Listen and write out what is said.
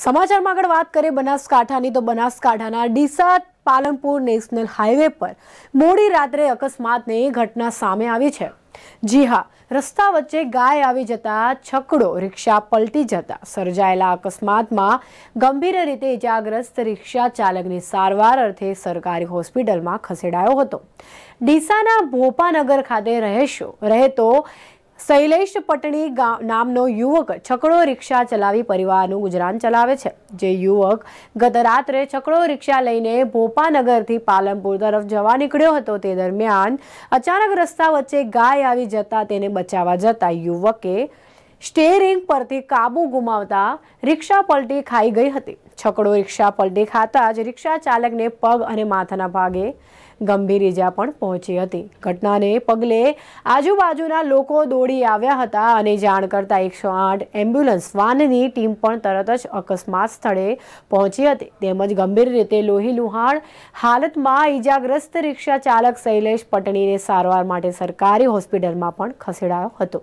સમાચારમાં આગળ વાત કરીએ બનાસકાંઠાની, તો બનાસકાંઠાના ડીસા પાલનપુર નેશનલ હાઈવે પર મોડી રાત્રે અકસ્માતની ઘટના સામે આવી છે. જી હા, રસ્તા વચ્ચે ગાય આવી જતા છકડો રિક્ષા પલટી જતા સર્જાયેલા અકસ્માતમાં ગંભીર રીતે ઇજાગ્રસ્ત રિક્ષા ચાલકની સારવાર અર્થે સરકારી હોસ્પિટલમાં ખસેડાયો હતો. ડીસાના ભોપાનગર ખાતે રહેશો, રહેતો શૈલેષ પટણી નામનો યુવક છકડો રિક્ષા ચલાવી પરિવારનું ગુજરાન ચલાવે છે. જે યુવક ગત રાત્રે છકડો રિક્ષા લઈને ભોપાનગરથી પાલનપુર તરફ જવા નીકળ્યો હતો. તે દરમિયાન અચાનક રસ્તા વચ્ચે ગાય આવી જતા તેને બચાવવા જતા યુવકે સ્ટેરિંગ પરથી કાબુ ગુમાવતા રિક્ષા પલટી ખાઈ ગઈ હતી. છકડો રિક્ષા પલટી ખાતા જ રિક્ષા ચાલકને પગ અને માથાના ભાગે ગંભીર ઈજા પણ પહોંચી હતી. ઘટનાને પગલે આજુબાજુના લોકો દોડી આવ્યા હતા અને જાણ કરતા એકસો આઠ એમ્બ્યુલન્સ વાનની ટીમ પણ તરત જ અકસ્માત સ્થળે પહોંચી હતી. તેમજ ગંભીર રીતે લોહી લુહાણ હાલતમાં ઈજાગ્રસ્ત રિક્ષા ચાલક શૈલેષ પટણીને સારવાર માટે સરકારી હોસ્પિટલમાં પણ ખસેડાયો હતો.